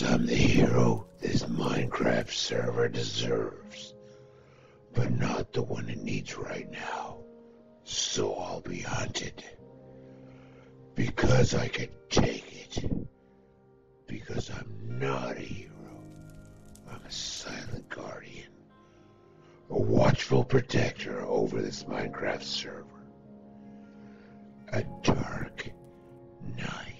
Because I'm the hero this Minecraft server deserves. But not the one it needs right now. So I'll be hunted. Because I can take it. Because I'm not a hero. I'm a silent guardian. A watchful protector over this Minecraft server. A dark knight.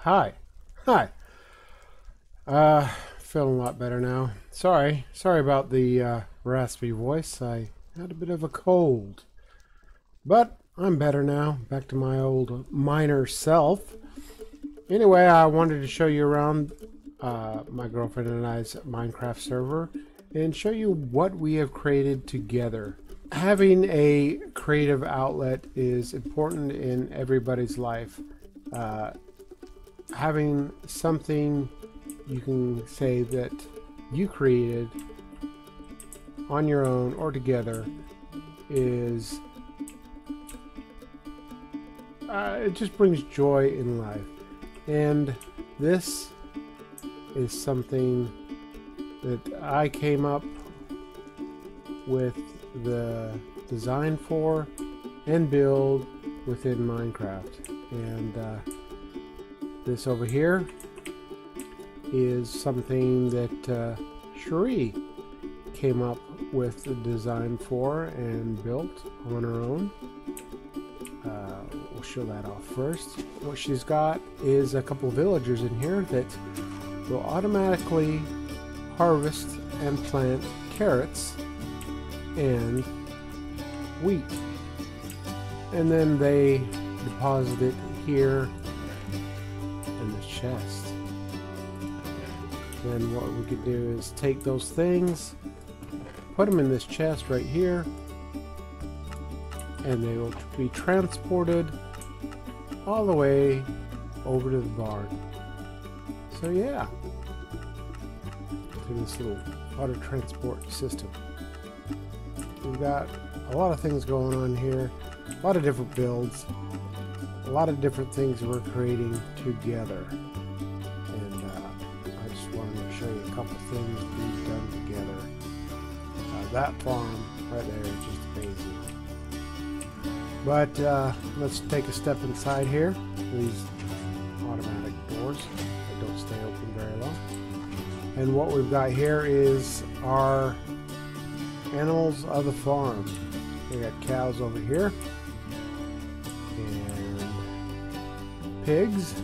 Hi. Hi. Uh, feeling a lot better now. Sorry. Sorry about the uh, raspy voice. I had a bit of a cold. But I'm better now. Back to my old minor self. Anyway, I wanted to show you around uh, my girlfriend and I's Minecraft server and show you what we have created together. Having a creative outlet is important in everybody's life. Uh, having something you can say that you created on your own or together is uh, it just brings joy in life. And this is something that I came up with the design for and build within Minecraft. And uh, this over here is something that uh, Cherie came up with the design for and built on her own. Uh, we'll show that off first. What she's got is a couple villagers in here that will automatically harvest and plant carrots and wheat. And then they deposit it here chest. Then what we could do is take those things, put them in this chest right here, and they will be transported all the way over to the barn. So yeah, to this little auto transport system. We've got a lot of things going on here, a lot of different builds, a lot of different things we're creating together. Couple things we've done together. Uh, that farm right there is just amazing. But uh, let's take a step inside here. These automatic doors that don't stay open very long. And what we've got here is our animals of the farm. We got cows over here. And pigs.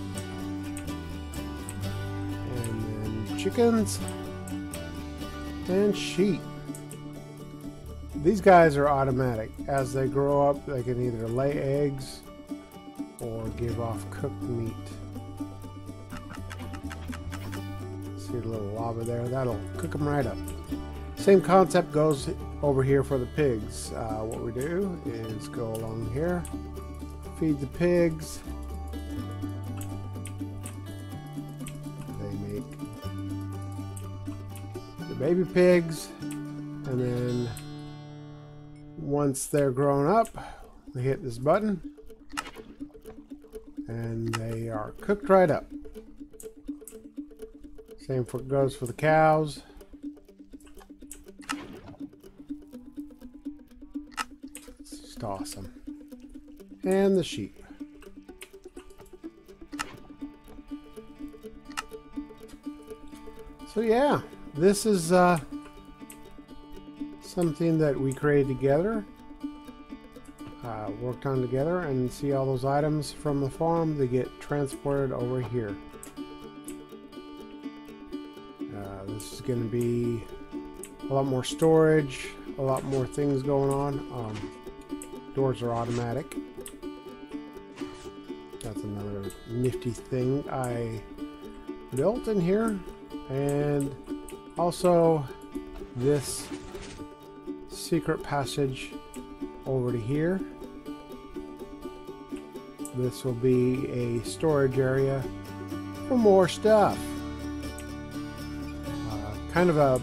Chickens. And sheep. These guys are automatic. As they grow up, they can either lay eggs or give off cooked meat. See the little lava there? That'll cook them right up. Same concept goes over here for the pigs. Uh, what we do is go along here, feed the pigs. Baby pigs, and then once they're grown up, we hit this button, and they are cooked right up. Same for goes for the cows. It's just awesome. And the sheep. So yeah, this is uh, something that we created together, uh, worked on together, and see all those items from the farm, they get transported over here. Uh, this is going to be a lot more storage, a lot more things going on. Um, doors are automatic. That's another nifty thing I built in here. And also this secret passage over to here. This will be a storage area for more stuff. Uh, kind of a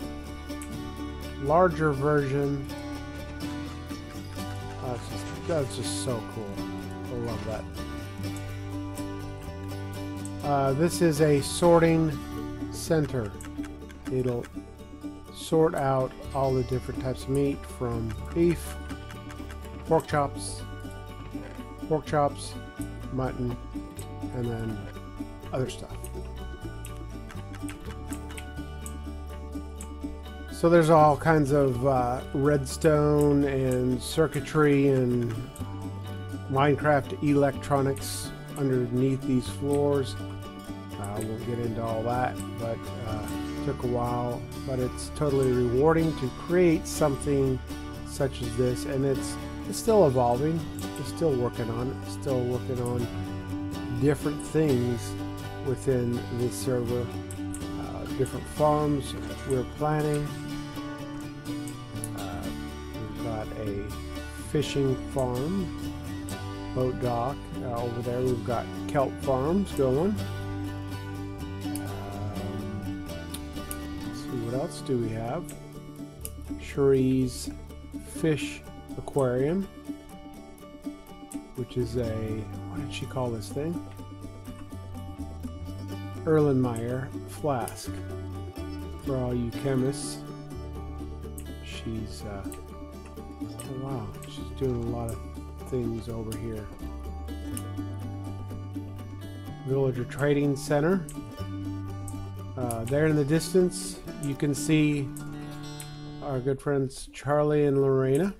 larger version. That's just, that's just so cool. I love that. Uh, this is a sorting center. It'll sort out all the different types of meat from beef, pork chops, pork chops, mutton, and then other stuff. So there's all kinds of uh, redstone and circuitry and Minecraft electronics underneath these floors. Uh, we'll get into all that, but uh, took a while. But it's totally rewarding to create something such as this, and it's it's still evolving. It's still working on it. Still working on different things within this server. Uh, different farms we're planning. Uh, we've got a fishing farm, boat dock uh, over there. We've got kelp farms going. Else do we have? Cherie's fish aquarium, which is a what did she call this thing? Erlenmeyer flask. For all you chemists, she's uh, oh wow, she's doing a lot of things over here. Villager Trading Center. Uh, there in the distance, you can see our good friends Charlie and Lorena.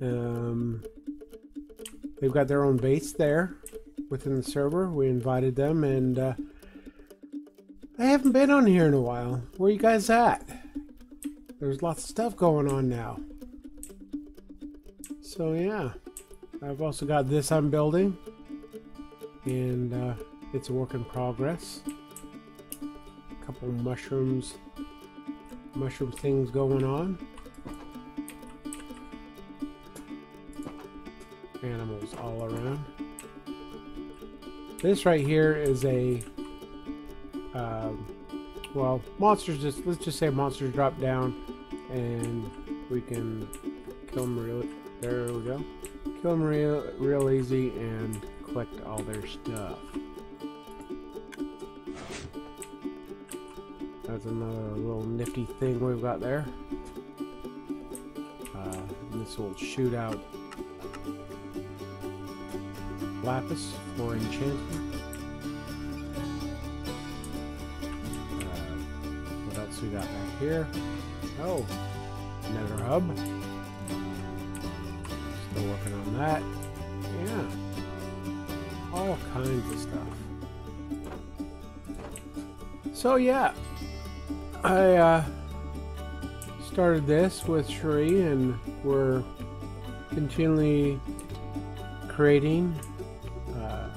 Um, they've got their own base there within the server. We invited them, and uh, I haven't been on here in a while. Where you guys at? There's lots of stuff going on now. So yeah, I've also got this I'm building, and uh, it's a work in progress. Mushrooms, mushroom things going on. Animals all around. This right here is a, um, well, monsters just, let's just say monsters drop down and we can kill them real, there we go. Kill them real, real easy and collect all their stuff. Another little nifty thing we've got there. Uh, this will shoot out lapis for enchantment. Uh, what else we got back here? Oh, another hub. Still working on that. Yeah. All kinds of stuff. So yeah, I uh, started this with Cherie and we're continually creating uh,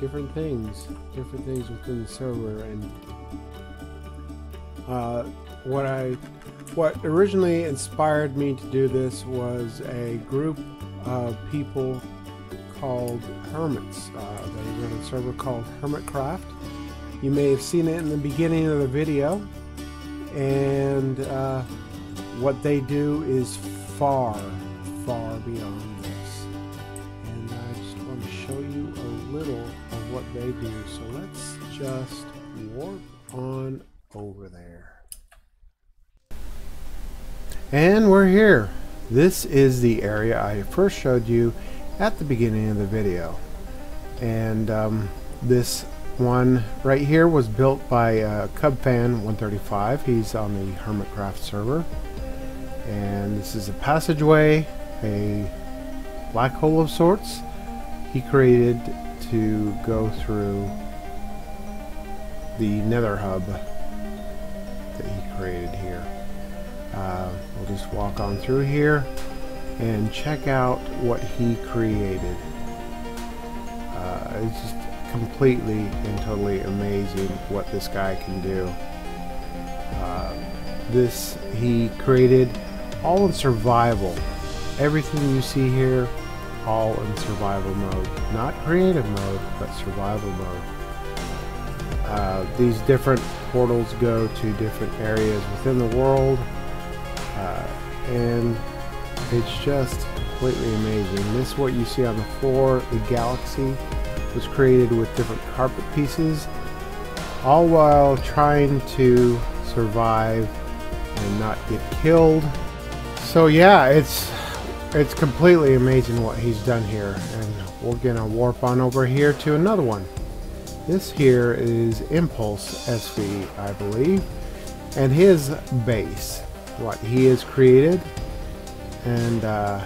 different things, different things within the server, and uh, what I, what originally inspired me to do this was a group of people called Hermits. Uh, they run a server called Hermitcraft. You may have seen it in the beginning of the video, and uh, what they do is far, far beyond this. And I just want to show you a little of what they do. So let's just warp on over there. And we're here. This is the area I first showed you at the beginning of the video. And um, this one right here was built by uh, Cubfan135. He's on the Hermitcraft server. And this is a passageway, a black hole of sorts he created to go through the nether hub that he created here. Uh, we'll just walk on through here and check out what he created. Uh, it's just completely and totally amazing what this guy can do. Uh, this he created all in survival. Everything you see here, all in survival mode. Not creative mode, but survival mode. Uh, these different portals go to different areas within the world, uh, and it's just completely amazing. This is what you see on the floor, the galaxy, was created with different carpet pieces, all while trying to survive and not get killed. So yeah, it's it's completely amazing what he's done here, and we're gonna warp on over here to another one. This here is Impulse SV, I believe, and his base, what he has created, and uh,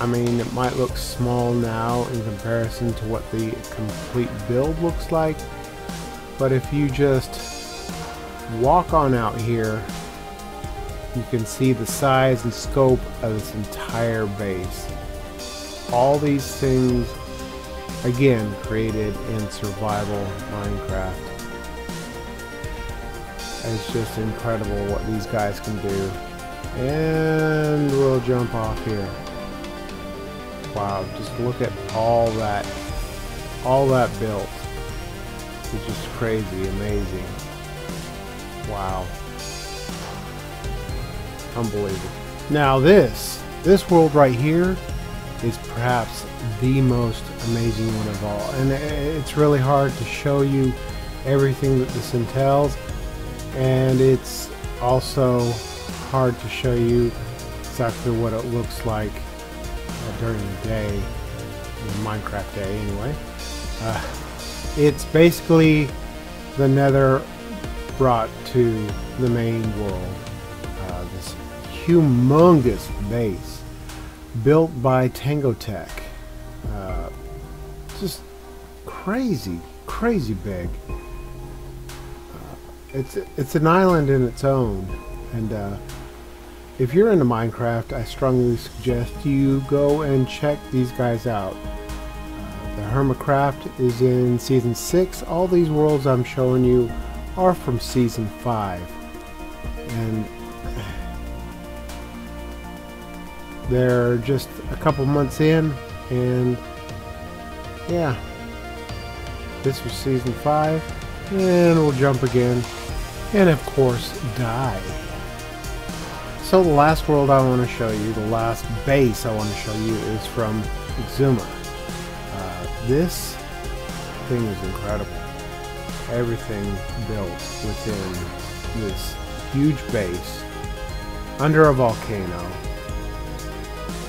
I mean it might look small now in comparison to what the complete build looks like, but if you just walk on out here you can see the size and scope of this entire base. All these things, again, created in survival Minecraft. It's just incredible what these guys can do. And we'll jump off here. Wow, just look at all that, all that built. It's just crazy, amazing. Wow. Unbelievable. Now this, this world right here is perhaps the most amazing one of all. And it's really hard to show you everything that this entails. And it's also hard to show you exactly what it looks like during the day, Minecraft day anyway. Uh, it's basically the nether brought to the main world This humongous base built by TangoTek. Uh, just crazy, crazy big. Uh, it's it's an island in its own, and uh, if you're into Minecraft, I strongly suggest you go and check these guys out. Uh, the Hermitcraft is in season six. All these worlds I'm showing you are from season five, and they're just a couple months in, and yeah, this was season five, and we'll jump again, and of course, die. So the last world I want to show you, the last base I want to show you is from Xisuma. Uh, this thing is incredible. Everything built within this huge base under a volcano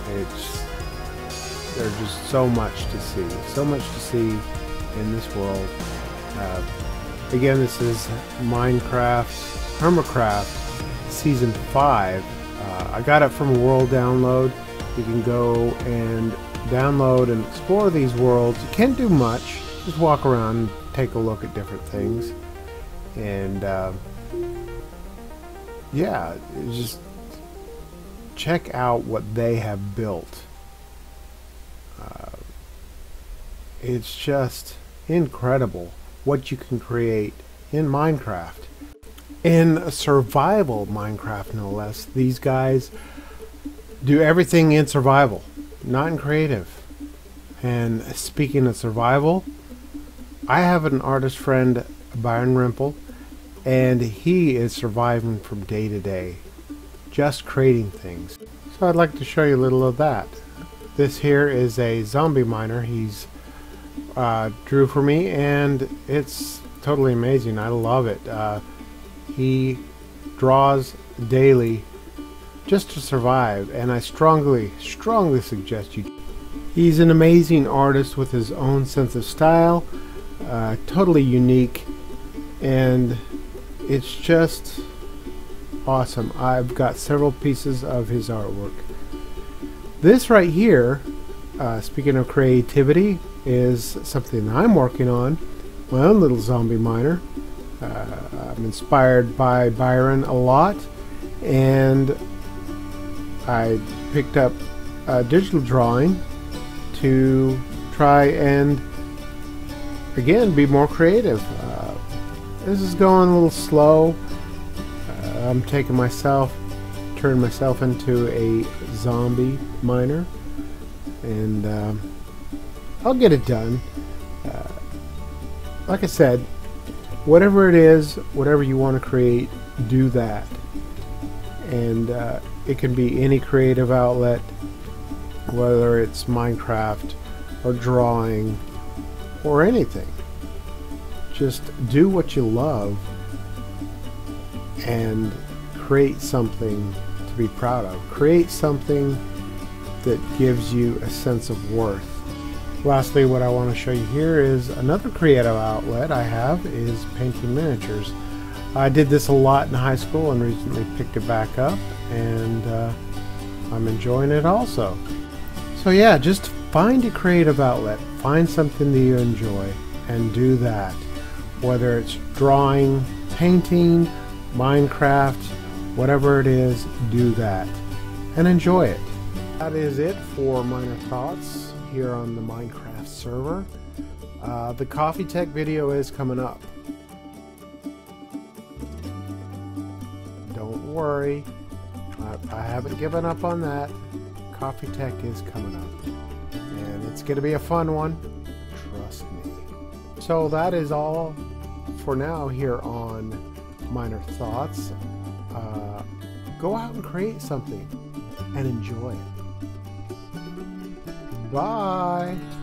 it's there's just so much to see, so much to see in this world. Uh, again, this is Minecraft Hermitcraft Season 5. Uh, I got it from a world download. You can go and download and explore these worlds. You can't do much. Just walk around, take a look at different things, and uh, yeah, just check out what they have built. Uh, it's just incredible what you can create in Minecraft. In survival Minecraft, no less, these guys do everything in survival, not in creative. And speaking of survival, I have an artist friend, Byron Rempel, and he is surviving from day to day just creating things. So I'd like to show you a little of that. This here is a zombie miner he's uh, drew for me and it's totally amazing. I love it. Uh, he draws daily just to survive and I strongly, strongly suggest you. He's an amazing artist with his own sense of style, uh, totally unique and it's just awesome. I've got several pieces of his artwork. This right here, uh, speaking of creativity, is something I'm working on. My own little zombie miner. Uh, I'm inspired by Byron a lot, and I picked up uh, digital drawing to try and again be more creative. Uh, this is going a little slow. Uh, I'm taking myself, turning myself into a zombie miner, and um, I'll get it done. Uh, like I said, whatever it is, whatever you want to create, do that. And uh, it can be any creative outlet, whether it's Minecraft or drawing or anything. Just do what you love and create something to be proud of. Create something that gives you a sense of worth. Lastly, what I want to show you here is another creative outlet I have is painting miniatures. I did this a lot in high school and recently picked it back up and uh, I'm enjoying it also. So yeah, just find a creative outlet. Find something that you enjoy and do that. Whether it's drawing, painting, Minecraft, whatever it is, do that and enjoy it. That is it for Miner Thoughts here on the Minecraft server. Uh, the Coffee Tech video is coming up. Don't worry, I, I haven't given up on that. Coffee Tech is coming up, and it's going to be a fun one. Trust me. So that is all for now here on Miner Thoughts. Uh, go out and create something and enjoy it. Bye.